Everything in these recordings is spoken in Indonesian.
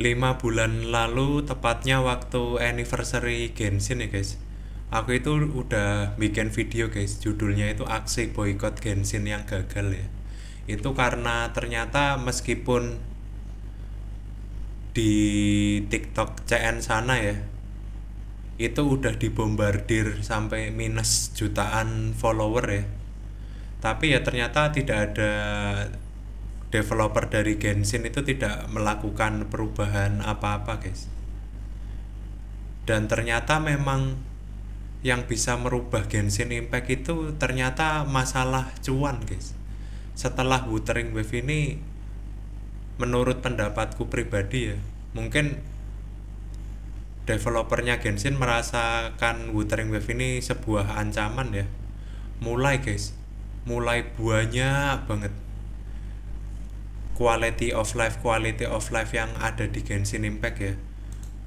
lima bulan lalu tepatnya waktu anniversary Genshin ya guys. Aku itu udah bikin video guys. Judulnya itu aksi boykot Genshin yang gagal ya. Itu karena ternyata meskipun di TikTok CN sana ya itu udah dibombardir sampai minus jutaan follower ya. Tapi ya ternyata tidak ada developer dari Genshin itu tidak melakukan perubahan apa-apa guys. Dan ternyata memang yang bisa merubah Genshin Impact itu ternyata masalah cuan guys. Setelah Wuthering Wave ini menurut pendapatku pribadi ya mungkin developernya Genshin merasakan Wuthering Wave ini sebuah ancaman ya. Mulai guys. Mulai banyak banget quality of life quality of life yang ada di Genshin Impact ya.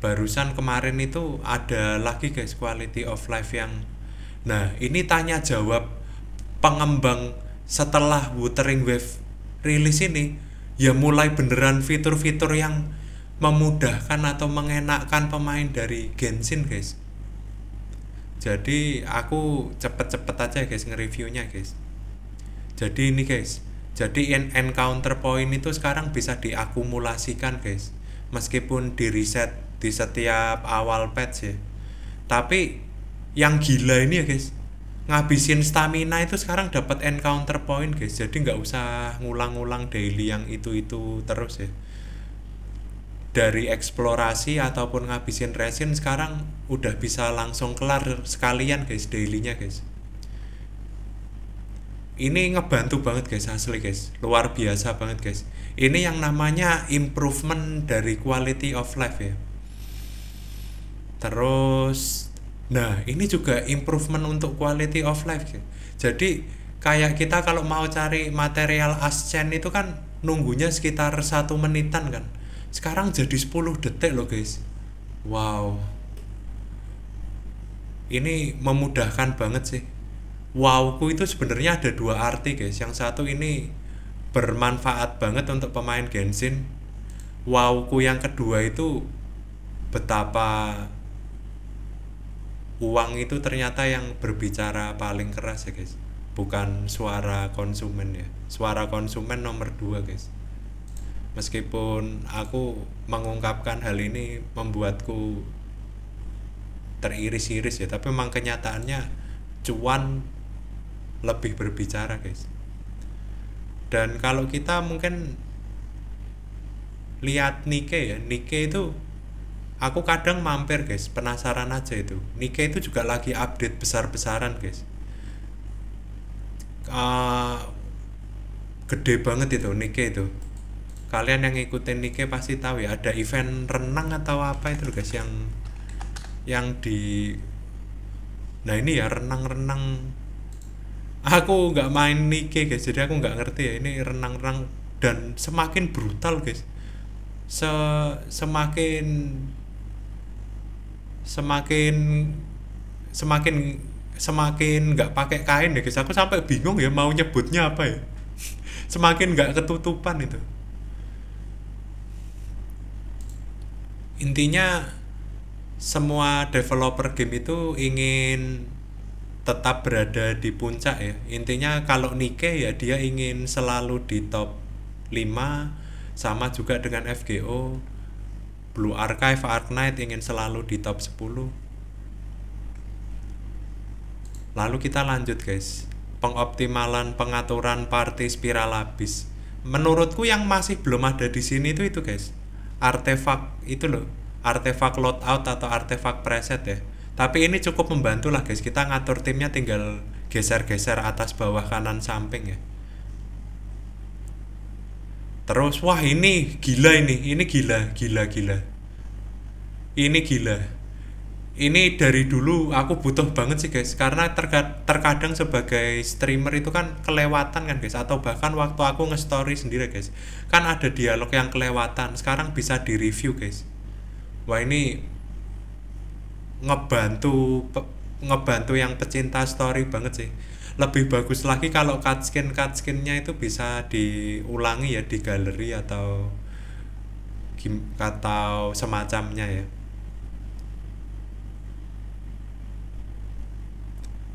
Barusan kemarin itu ada lagi guys quality of life yang nah ini tanya jawab pengembang setelah Wuthering Wave rilis ini ya mulai beneran fitur-fitur yang memudahkan atau mengenakkan pemain dari Genshin guys. Jadi aku cepet-cepet aja guys nge-reviewnya guys. Jadi ini guys jadi encounter point itu sekarang bisa diakumulasikan guys. Meskipun di reset di setiap awal patch ya. Tapi yang gila ini ya guys. Ngabisin stamina itu sekarang dapat encounter point guys. Jadi nggak usah ngulang-ngulang daily yang itu-itu terus ya. Dari eksplorasi ataupun ngabisin resin sekarang udah bisa langsung kelar sekalian guys dailynya guys ini ngebantu banget guys asli guys. Luar biasa banget guys. Ini yang namanya improvement dari quality of life ya. Terus nah ini juga improvement untuk quality of life ya. jadi kayak kita kalau mau cari material ascent itu kan nunggunya sekitar satu menitan kan. Sekarang jadi 10 detik loh guys. Wow. Ini memudahkan banget sih wowku itu sebenarnya ada dua arti guys. Yang satu ini bermanfaat banget untuk pemain Genshin. Wowku yang kedua itu betapa uang itu ternyata yang berbicara paling keras ya guys. Bukan suara konsumen ya. Suara konsumen nomor dua guys. Meskipun aku mengungkapkan hal ini membuatku teriris-iris ya tapi memang kenyataannya cuan lebih berbicara guys. Dan kalau kita mungkin lihat Nike ya Nike itu aku kadang mampir guys penasaran aja itu. Nike itu juga lagi update besar-besaran guys. Uh, gede banget itu Nike itu. Kalian yang ngikutin Nike pasti tahu ya ada event renang atau apa itu guys yang yang di nah ini ya renang-renang aku nggak main Nike guys. Jadi aku nggak ngerti ya ini renang-renang dan semakin brutal guys. Se semakin semakin semakin semakin nggak pakai kain ya guys. Aku sampai bingung ya mau nyebutnya apa ya. Semakin nggak ketutupan itu. Intinya semua developer game itu ingin tetap berada di puncak ya. Intinya kalau Nike ya dia ingin selalu di top 5 sama juga dengan FGO Blue Archive Arknight ingin selalu di top 10 lalu kita lanjut guys. Pengoptimalan pengaturan party spiral habis. Menurutku yang masih belum ada di sini itu itu guys. Artefak itu loh. Artefak loadout atau artefak preset ya tapi ini cukup membantu lah guys. Kita ngatur timnya tinggal geser-geser atas bawah kanan samping ya. Terus wah ini gila ini. Ini gila gila gila. Ini gila. Ini dari dulu aku butuh banget sih guys. Karena terka terkadang sebagai streamer itu kan kelewatan kan guys. Atau bahkan waktu aku nge-story sendiri guys. Kan ada dialog yang kelewatan. Sekarang bisa di review guys. Wah ini ngebantu ngebantu yang pecinta story banget sih lebih bagus lagi kalau cutscene cutscene-nya itu bisa diulangi ya di galeri atau gim- atau semacamnya ya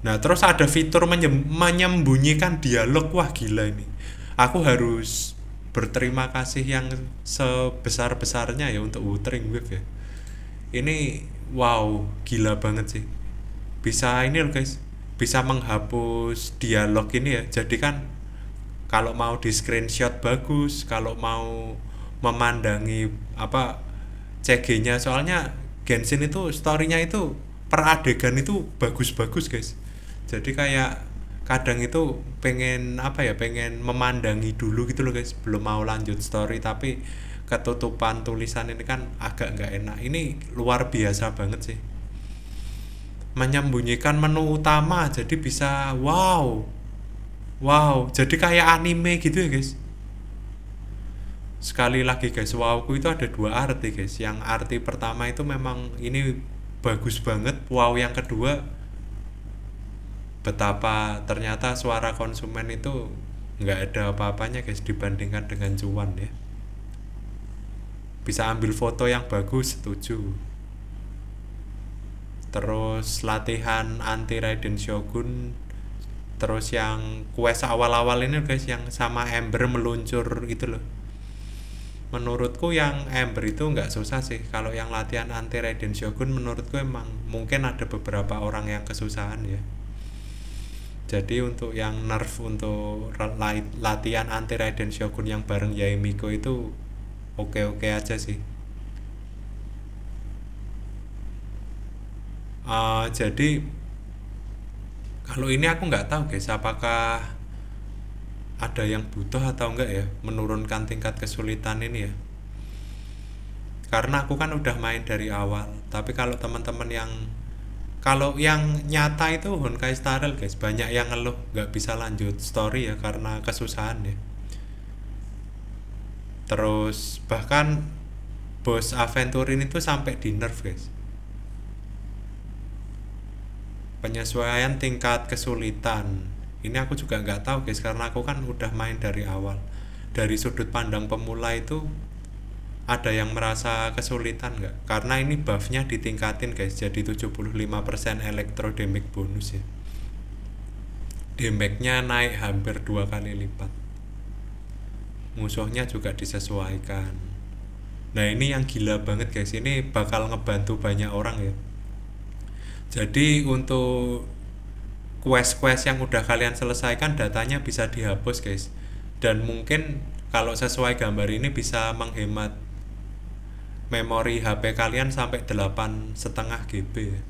Nah, terus ada fitur menyem- menyembunyikan dialog. Wah, gila ini. Aku harus berterima kasih yang sebesar-besarnya ya untuk Wuthering Wave ya. Ini wow, gila banget sih. Bisa ini loh guys, bisa menghapus dialog ini ya. Jadi kan kalau mau di screenshot bagus, kalau mau memandangi apa CG-nya soalnya Genshin itu story-nya itu per adegan itu bagus-bagus guys jadi kayak kadang itu pengen apa ya pengen memandangi dulu gitu loh guys belum mau lanjut story tapi ketutupan tulisan ini kan agak nggak enak. Ini luar biasa banget sih. Menyembunyikan menu utama jadi bisa wow wow. Jadi kayak anime gitu ya guys. Sekali lagi guys wowku itu ada dua arti guys. Yang arti pertama itu memang ini bagus banget. Wow yang kedua betapa ternyata suara konsumen itu nggak ada apa-apanya guys dibandingkan dengan cuan ya bisa ambil foto yang bagus setuju. Terus latihan anti Raiden Shogun. Terus yang quest awal-awal ini guys yang sama Ember meluncur gitu loh. Menurutku yang Ember itu nggak susah sih. Kalau yang latihan anti Raiden Shogun menurutku emang mungkin ada beberapa orang yang kesusahan ya. Jadi untuk yang nerf untuk latihan anti Raiden Shogun yang bareng Yaemiko itu oke-oke aja sih. Uh, jadi kalau ini aku nggak tahu guys apakah ada yang butuh atau enggak ya menurunkan tingkat kesulitan ini ya. Karena aku kan udah main dari awal tapi kalau teman-teman yang kalau yang nyata itu Honkai Star Rail guys banyak yang ngeluh nggak bisa lanjut story ya karena kesusahan ya terus bahkan bos Aventurin itu sampai di nerf guys. Penyesuaian tingkat kesulitan. Ini aku juga nggak tahu guys karena aku kan udah main dari awal. Dari sudut pandang pemula itu ada yang merasa kesulitan nggak? Karena ini buffnya ditingkatin guys jadi 75% elektro damage bonus ya. Damage-nya naik hampir dua kali lipat musuhnya juga disesuaikan. Nah ini yang gila banget guys. Ini bakal ngebantu banyak orang ya. Jadi untuk quest-quest yang udah kalian selesaikan datanya bisa dihapus guys. Dan mungkin kalau sesuai gambar ini bisa menghemat memori HP kalian sampai delapan setengah GB ya.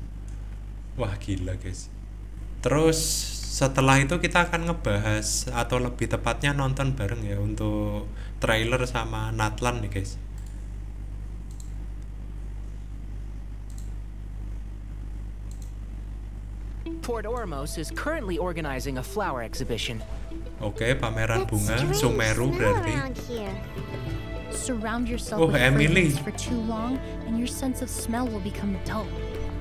wah gila guys. Terus setelah itu kita akan ngebahas atau lebih tepatnya nonton bareng ya untuk trailer sama Natlan nih guys Port Ormos is currently organizing a flower exhibition. Oke, okay, pameran bunga Sumeru berarti. Surround yourself Oh, with Emily. for too long, and your sense of smell will become dull.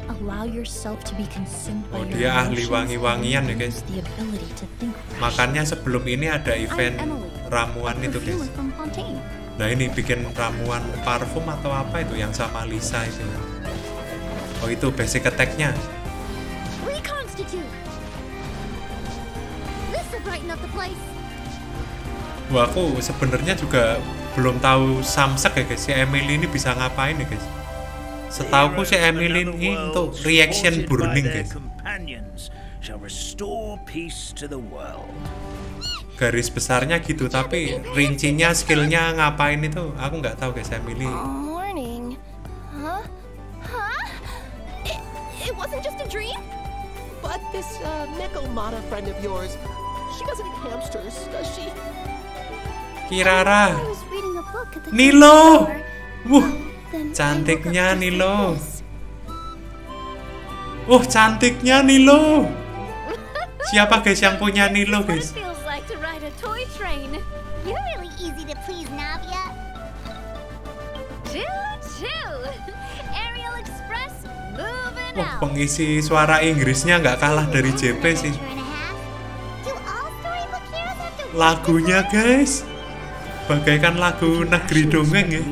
Allow yourself to be consumed by Oh, dia ahli wangi-wangian ya, guys. Makanya sebelum ini ada event ramuan itu guys. Nah ini bikin ramuan parfum atau apa itu yang sama Lisa itu. Oh itu basic attack-nya. Wah aku sebenarnya juga belum tahu Samsek ya guys. Si Emily ini bisa ngapain ya guys? Setauku si Emily ini untuk reaction burning guys. Garis besarnya gitu tapi rincinya skillnya ngapain itu aku nggak tahu guys Emily. Morning. Huh? Huh? It, it wasn't just a dream? But this uh, Nekomata friend of yours, she doesn't eat hamsters, does she? Kirara. Nilo. Wuh, cantiknya Nilo. Wah cantiknya Nilo. Siapa guys yang punya Nilo guys? Wah pengisi suara Inggrisnya nggak kalah dari JP sih. Lagunya guys, bagaikan lagu negeri dongeng ya.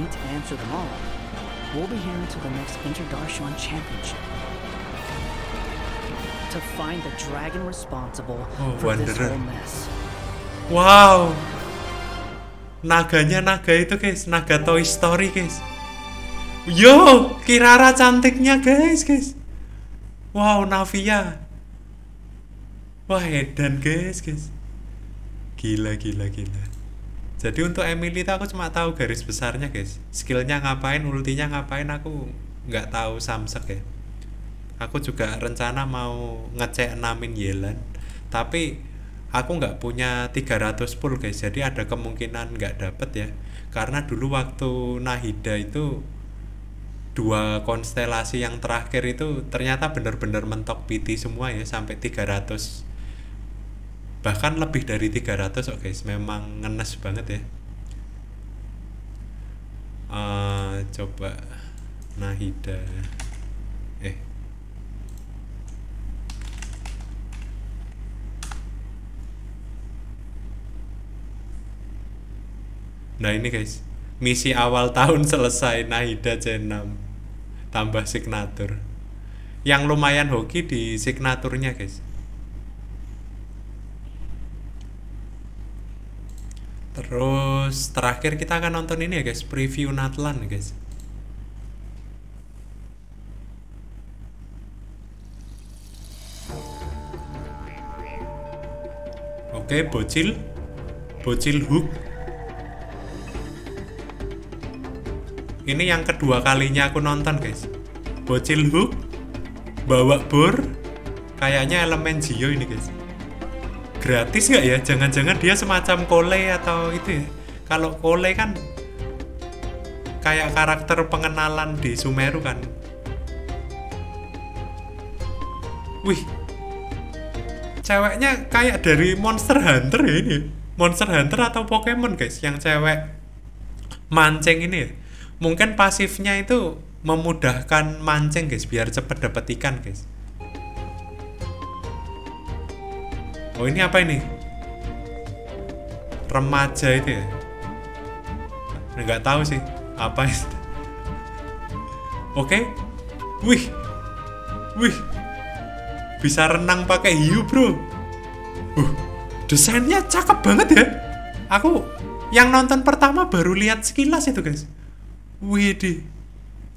We'll be here until the next Interdarshan Championship. To find the dragon responsible Oh, for this whole mess. Wow. Naganya naga itu guys, naga Toy Story guys. Yo, Kirara cantiknya guys, guys. Wow, Navia. Wah, edan guys, guys. Gila, gila, gila. Jadi untuk Emily itu aku cuma tahu garis besarnya guys. Skillnya ngapain, ultinya ngapain aku nggak tahu samsek ya. Aku juga rencana mau ngecek namin Yelan, tapi aku nggak punya 300 full guys. Jadi ada kemungkinan nggak dapet ya. Karena dulu waktu Nahida itu dua konstelasi yang terakhir itu ternyata benar-benar mentok PT semua ya sampai 300 bahkan lebih dari 300 oh guys memang ngenes banget ya. Eh, coba Nahida. Eh. Nah ini guys misi awal tahun selesai Nahida C6 tambah signatur. Yang lumayan hoki di signaturnya guys Terus terakhir kita akan nonton ini ya guys, preview Natlan guys. Oke, bocil. Bocil hook. Ini yang kedua kalinya aku nonton guys. Bocil hook bawa bor kayaknya elemen Gio ini guys gratis nggak ya? Jangan-jangan dia semacam kole atau itu ya? Kalau kole kan kayak karakter pengenalan di Sumeru kan. Wih, ceweknya kayak dari Monster Hunter ya ini. Monster Hunter atau Pokemon guys, yang cewek mancing ini ya. Mungkin pasifnya itu memudahkan mancing guys, biar cepet dapet ikan guys. Oh ini apa ini? Remaja itu ya? Nggak tahu sih apa itu. Oke, wih, wih, bisa renang pakai hiu bro. Uh, desainnya cakep banget ya. Aku yang nonton pertama baru lihat sekilas itu guys. Wih di,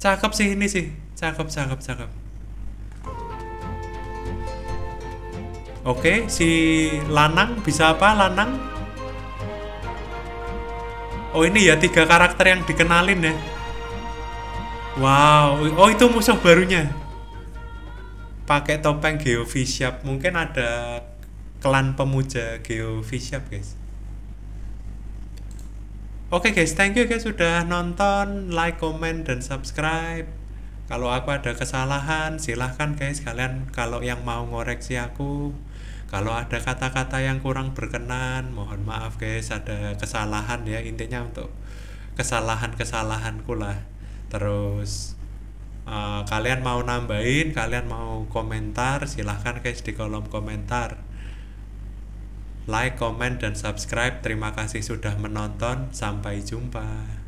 cakep sih ini sih, cakep, cakep, cakep. Oke, si Lanang bisa apa Lanang? Oh ini ya tiga karakter yang dikenalin ya. Wow, oh itu musuh barunya. Pakai topeng Geovisiap, mungkin ada klan pemuja Geovisiap guys. Oke guys, thank you guys sudah nonton, like, comment, dan subscribe. Kalau aku ada kesalahan, silahkan guys kalian kalau yang mau ngoreksi aku. Kalau ada kata-kata yang kurang berkenan, mohon maaf guys, ada kesalahan ya intinya untuk kesalahan-kesalahanku lah. Terus eh, kalian mau nambahin, kalian mau komentar, silahkan guys di kolom komentar. Like, comment, dan subscribe. Terima kasih sudah menonton. Sampai jumpa.